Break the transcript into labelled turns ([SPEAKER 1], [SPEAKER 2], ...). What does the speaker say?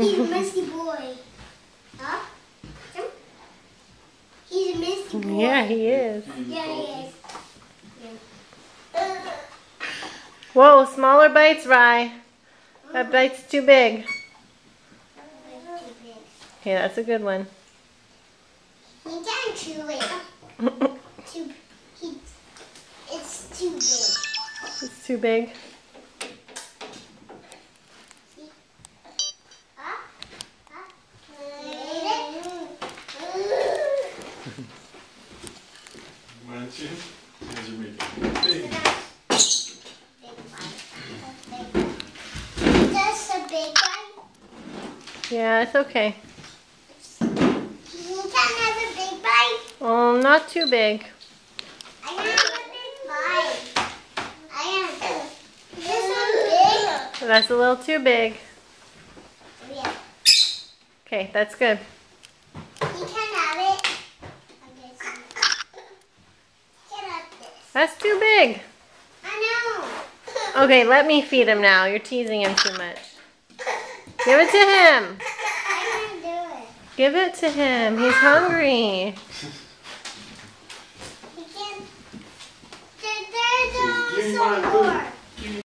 [SPEAKER 1] He's a messy boy. Huh? Hmm? He's a messy boy.
[SPEAKER 2] Yeah, he is.
[SPEAKER 1] Yeah, he is. Uh.
[SPEAKER 2] Whoa, smaller bites, Ry. That uh-huh. bite's too big. Okay, that's a good one.
[SPEAKER 1] He can't chew it. Too, he, it's too big.
[SPEAKER 2] It's too big.
[SPEAKER 1] Huh? Huh? Ate
[SPEAKER 3] Munching. As you make big.
[SPEAKER 1] it? Just a big one.
[SPEAKER 2] Yeah, it's okay.
[SPEAKER 1] You can have a big bite.
[SPEAKER 2] Oh, not too big.
[SPEAKER 1] I can a big bite. I have this one
[SPEAKER 2] That's a little too big.
[SPEAKER 1] big. Yeah.
[SPEAKER 2] Okay, that's good.
[SPEAKER 1] You can have it. Okay, so get up this.
[SPEAKER 2] That's too big.
[SPEAKER 1] I know.
[SPEAKER 2] Okay, let me feed him now. You're teasing him too much. Give it to him.
[SPEAKER 1] I can do it.
[SPEAKER 2] Give it to him. He's hungry.
[SPEAKER 1] He can. There, there's
[SPEAKER 3] Give me
[SPEAKER 1] also more.
[SPEAKER 3] food.